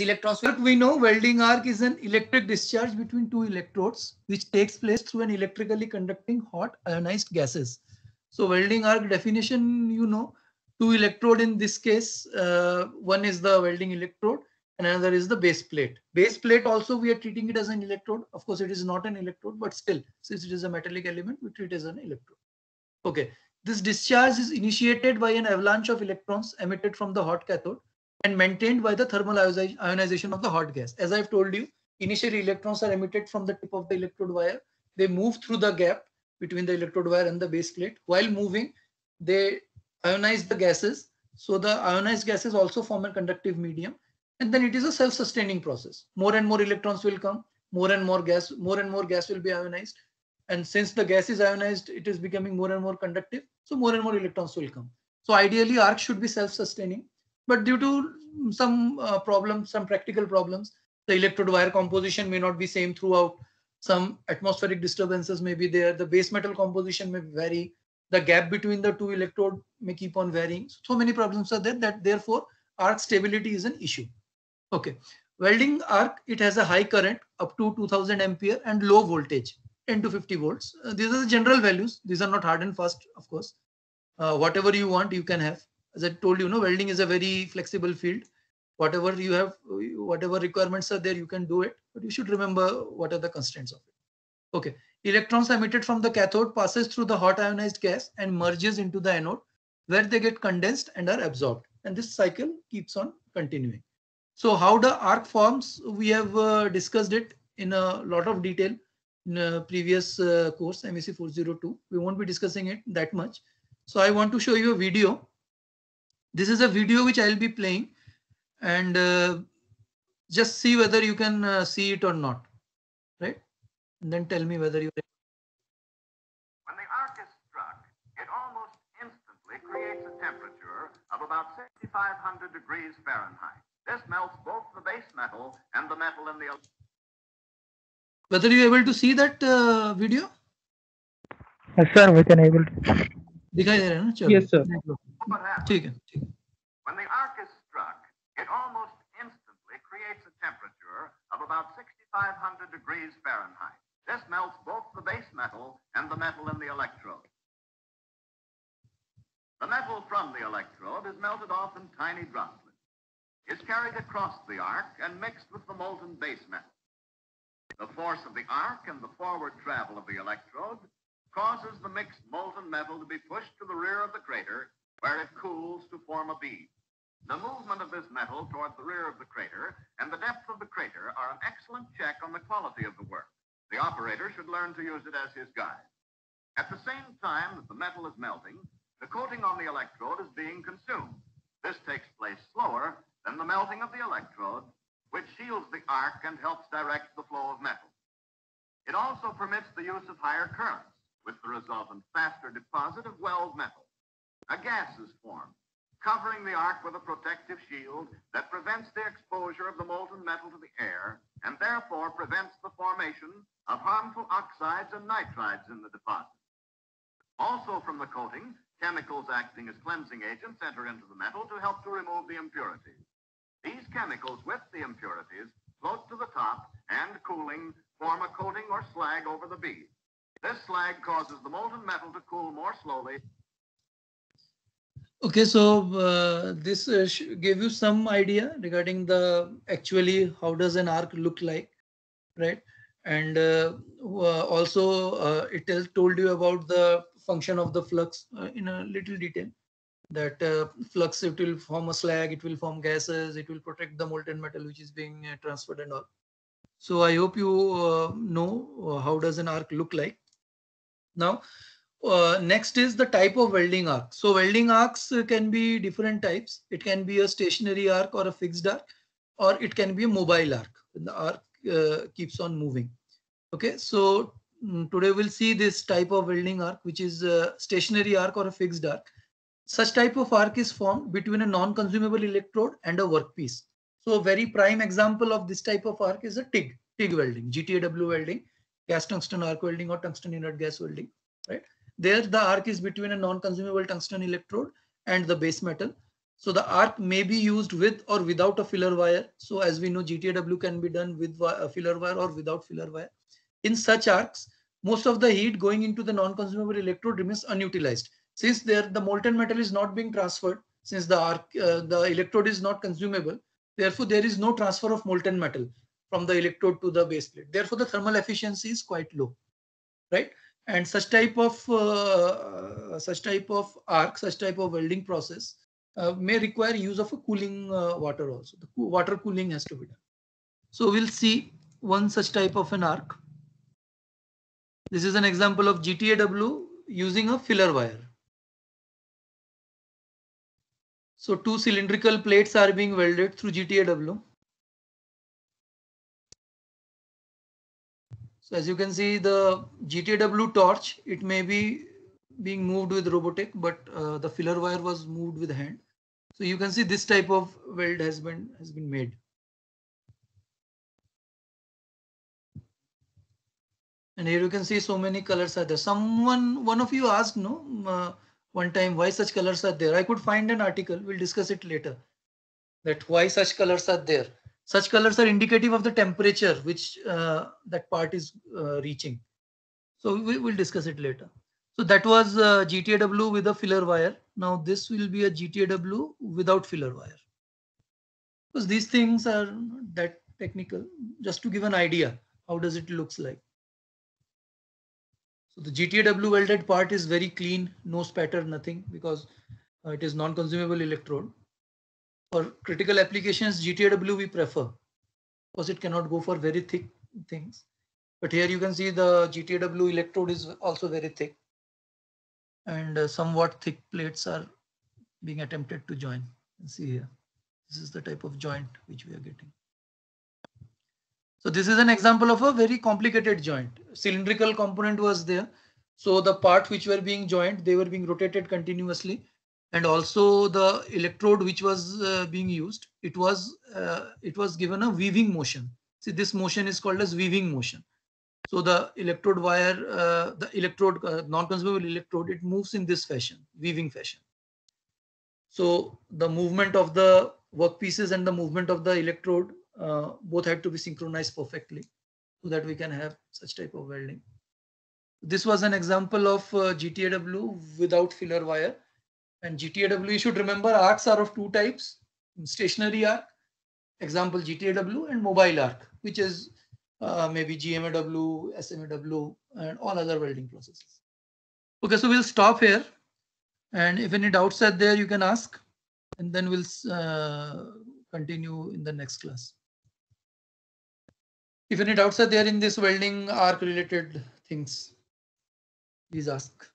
electrons. We know welding arc is an electric discharge between two electrodes, which takes place through an electrically conducting hot ionized gases. So welding arc definition, you know, two electrode in this case, uh, one is the welding electrode and another is the base plate. Base plate also we are treating it as an electrode. Of course, it is not an electrode, but still, since it is a metallic element, we treat it as an electrode. Okay, this discharge is initiated by an avalanche of electrons emitted from the hot cathode and maintained by the thermal ionization of the hot gas. As I've told you, initially electrons are emitted from the tip of the electrode wire. They move through the gap between the electrode wire and the base plate. While moving, they ionize the gases. So the ionized gases also form a conductive medium. And then it is a self-sustaining process. More and more electrons will come, more and more gas, more and more gas will be ionized. And since the gas is ionized, it is becoming more and more conductive. So more and more electrons will come. So ideally arc should be self-sustaining but due to some uh, problems, some practical problems, the electrode wire composition may not be same throughout. Some atmospheric disturbances may be there. The base metal composition may vary. The gap between the two electrode may keep on varying. So many problems are there that therefore arc stability is an issue. Okay. Welding arc, it has a high current up to 2000 ampere and low voltage 10 to 50 volts. Uh, these are the general values. These are not hard and fast, of course. Uh, whatever you want, you can have as I told you, know, welding is a very flexible field. Whatever you have, whatever requirements are there, you can do it. But you should remember what are the constraints of it. Okay. Electrons emitted from the cathode passes through the hot ionized gas and merges into the anode where they get condensed and are absorbed. And this cycle keeps on continuing. So how the arc forms, we have uh, discussed it in a lot of detail in a previous uh, course, MEC 402. We won't be discussing it that much. So I want to show you a video this is a video which I'll be playing and uh, just see whether you can uh, see it or not, right? And then tell me whether you. When the arc is struck, it almost instantly creates a temperature of about 6,500 degrees Fahrenheit. This melts both the base metal and the metal in the. Whether you're able to see that uh, video? Yes, sir, we can able to. दिखाई दे रहा है ना चलो Yes, sir. ठीक है ठीक है 500 degrees Fahrenheit. This melts both the base metal and the metal in the electrode. The metal from the electrode is melted off in tiny droplets, is carried across the arc and mixed with the molten base metal. The force of the arc and the forward travel of the electrode causes the mixed molten metal to be pushed to the rear of the crater where it cools to form a bead. The movement of this metal toward the rear of the crater and the depth of the crater are an excellent check on the quality of the work. The operator should learn to use it as his guide. At the same time that the metal is melting, the coating on the electrode is being consumed. This takes place slower than the melting of the electrode, which shields the arc and helps direct the flow of metal. It also permits the use of higher currents, with the resultant faster deposit of weld metal. A gas is formed, covering the arc with a protective shield that prevents the exposure of the molten metal to the air and therefore prevents the formation of harmful oxides and nitrides in the deposit. Also from the coating, chemicals acting as cleansing agents enter into the metal to help to remove the impurities. These chemicals with the impurities float to the top and cooling form a coating or slag over the bead. This slag causes the molten metal to cool more slowly Okay, so uh, this uh, gave you some idea regarding the actually how does an arc look like, right? And uh, also uh, it told you about the function of the flux uh, in a little detail. That uh, flux it will form a slag, it will form gases, it will protect the molten metal which is being transferred and all. So I hope you know how does an arc look like. Now uh, next is the type of welding arc. So welding arcs can be different types. It can be a stationary arc or a fixed arc, or it can be a mobile arc. The arc uh, keeps on moving. Okay, so um, today we'll see this type of welding arc, which is a stationary arc or a fixed arc. Such type of arc is formed between a non-consumable electrode and a workpiece. So a very prime example of this type of arc is a TIG, TIG welding, GTAW welding, gas tungsten arc welding or tungsten inert gas welding, right? There the arc is between a non-consumable tungsten electrode and the base metal. So the arc may be used with or without a filler wire. So as we know, GTAW can be done with a filler wire or without filler wire. In such arcs, most of the heat going into the non-consumable electrode remains unutilized. Since there the molten metal is not being transferred, since the arc, uh, the electrode is not consumable, therefore there is no transfer of molten metal from the electrode to the base plate. Therefore the thermal efficiency is quite low, right? And such type of uh, such type of arc, such type of welding process uh, may require use of a cooling uh, water also. The co water cooling has to be done. So we'll see one such type of an arc. This is an example of GTAW using a filler wire. So two cylindrical plates are being welded through GTAW. So as you can see the GTW torch, it may be being moved with robotic, but uh, the filler wire was moved with hand. So you can see this type of weld has been has been made. And here you can see so many colors are there. Someone, one of you asked, no, uh, one time why such colors are there. I could find an article. We'll discuss it later. That why such colors are there. Such colors are indicative of the temperature which uh, that part is uh, reaching. So we will discuss it later. So that was uh, GTAW with a filler wire. Now this will be a GTAW without filler wire. Because these things are that technical, just to give an idea, how does it looks like. So the GTAW welded part is very clean, no spatter, nothing, because uh, it is non-consumable electrode. For critical applications, GTAW we prefer, because it cannot go for very thick things. But here you can see the GTAW electrode is also very thick. And uh, somewhat thick plates are being attempted to join. See here, this is the type of joint which we are getting. So this is an example of a very complicated joint. Cylindrical component was there. So the part which were being joined, they were being rotated continuously. And also the electrode which was uh, being used, it was uh, it was given a weaving motion. See, this motion is called as weaving motion. So the electrode wire, uh, the electrode, uh, non-consumable electrode, it moves in this fashion, weaving fashion. So the movement of the workpieces and the movement of the electrode uh, both had to be synchronized perfectly so that we can have such type of welding. This was an example of uh, GTAW without filler wire. And GTAW, you should remember arcs are of two types, stationary arc, example GTAW and mobile arc, which is uh, maybe GMAW, SMAW, and all other welding processes. Okay, so we'll stop here. And if any doubts are there, you can ask, and then we'll uh, continue in the next class. If any doubts are there in this welding arc related things, please ask.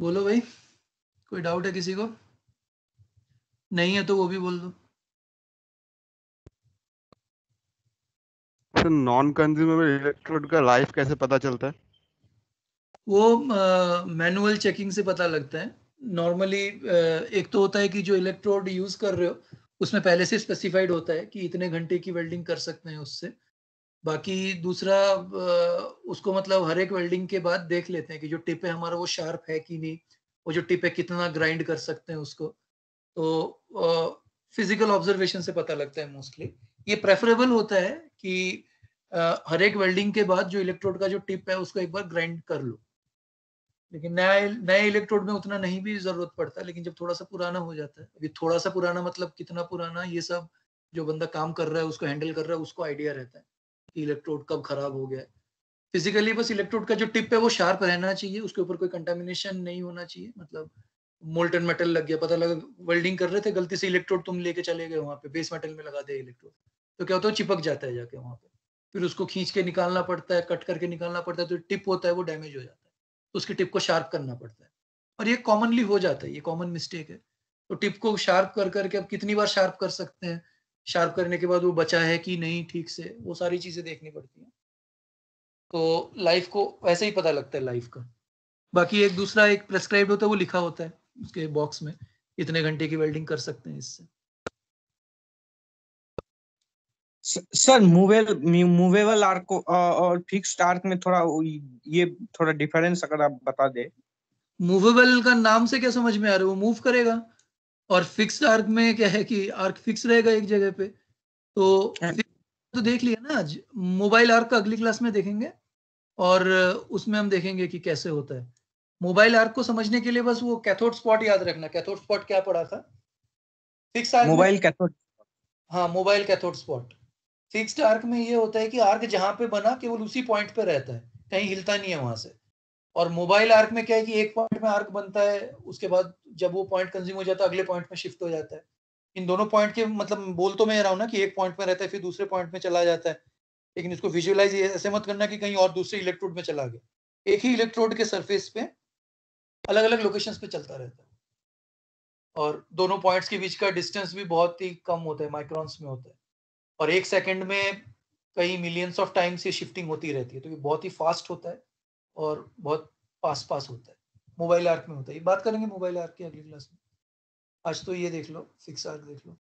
बोलो भाई कोई doubt है किसी को? नहीं है तो वो भी बोल दो। सर नॉन कंज्यूमेबल इलेक्ट्रोड का लाइफ कैसे पता चलता है? वो मैनुअल uh, चेकिंग से पता लगता है। नॉर्मली uh, एक तो होता है कि जो इलेक्ट्रोड यूज़ कर रहे हो उसमें पहले से स्पेसिफाइड होता है कि इतने घंटे की वेल्डिंग कर सकते हैं उससे। बाकी दूसरा उसको मतलब हर एक वेल्डिंग के बाद देख लेते हैं कि जो टिप है हमारा वो शार्प है कि नहीं वो जो टिप है कितना ग्राइंड कर सकते हैं उसको। तो फ़िज़िकल ऑब्जर्वेशन से पता लगता है मोस्टली ये प्रेफरेबल होता है कि हर एक वेल्डिंग के बाद जो इलेक्ट्रोड का जो टिप है उसको एक बार ग्राइंड कर लो। लेकिन नया, नए इलेक्ट्रोड में उतना नहीं भी ज़रूरत पड़ता, लेकिन जब थोड़ा सा पुराना हो जाता है, अभी थोड़ा सा पुराना मतलब कितना पुराना ये सब जो बंदा काम कर रहा है, उसको हैंडल कर रहा है, उसको आइडिया रहता है। इलेक्ट्रोड कब खराब हो गया है। फिजिकली बस इलेक्ट्रोड का जो टिप है वो शार्प रहना चाहिए, उसके ऊपर कोई कंटामिनेशन नहीं होना चाहिए मतलब मोल्टन मेटल लग गया, पता लगा वेल्डिंग कर रहे थे, गलती से इलेक्ट्रोड तुम लेके चले गए वहाँ पे बेस मेटल में लगा दिया इलेक्ट्रोड तो क्या होता है चिपक जाता है जाके वहाँ पे। फिर उसको खींच के निकालना पड़ता है कट करके निकालना पड़ता है तो टिप होता है वो डैमेज हो जाता है। तो उसकी टिप को शार्प करना पड़ता है। और ये कॉमनली हो जाता है, ये कॉमन मिस्टेक है। तो टिप को शार्प कर करके अब कितनी बार शार्प कर सकते हैं? शार्प करने के बाद वो बचा है कि नहीं ठीक से वो सारी चीज़ें देखनी पड़ती हैं। तो लाइफ को वैसे ही पता लगता है लाइफ का। बाकी एक दूसरा एक प्रेस्क्राइब होता है वो लिखा होता है उसके बॉक्स में इतने घंटे की वेल्डिंग कर सकते हैं इससे। सर मूवेल मूवेबल आर्क को और फिक्स्ड आर्क में थोड़ा ये थोड़ा डिफरेंस अगर आप बता दे। मूवेबल का नाम से क्या समझ में आ रहा है? वो मूव करेगा? और फिक्स्ड आर्क में क्या है कि आर्क फिक्स रहेगा एक जगह पे तो हाँ। तो देख लिया ना आज मोबाइल आर्क का अगली क्लास में देखेंगे और उसमें हम देखेंगे कि कैसे होता है। मोबाइल आर्क को समझने के लिए बस वो कैथोड स्पॉट याद रखना कैथोड स्पॉट क्या पड़ा था? फिक्स आर्क मोबाइल कैथोड हाँ mobile cathode spot fixed arc में ये होता है कि आर्क जहाँ पे बना केवल उसी पॉइंट पे रहता है कहीं हिलता नहीं है वहाँ से। और मोबाइल आर्क में क्या है कि एक पॉइंट में आर्क बनता है, उसके बाद जब वो पॉइंट कंज्यूम हो जाता है, अगले पॉइंट में शिफ्ट हो जाता है। इन दोनों पॉइंट के मतलब बोल तो मैं रहा हूँ ना कि एक पॉइंट में रहता है, फिर दूसरे पॉइंट में चला जाता है। लेकिन इसको विजुअलाइज ऐसे मत करना कि कहीं और दूसरे इलेक्ट्रोड में चला गया। एक ही इलेक्ट्रोड के सरफेस पे अलग अलग लोकेशंस पे चलता रहता है। और दोनों पॉइंट्स के बीच का डिस्टेंस भी बहुत ही कम होता है माइक्रॉन्स में होता है। और एक सेकंड में कई मिलियंस ऑफ़ टाइम्स ये शिफ्टिंग होती रहती है तो ये बहुत ही फास्ट होता है। और बहुत पास पास होता है। मोबाइल आर्क में होता है। ये बात करेंगे मोबाइल आर्क की अगली क्लास में। आज तो ये देख लो फिक्स आर्क देख लो।